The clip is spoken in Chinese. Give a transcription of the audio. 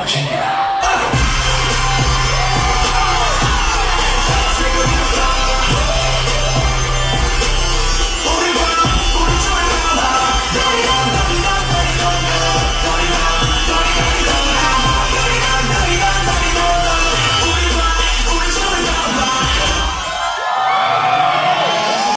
我是你的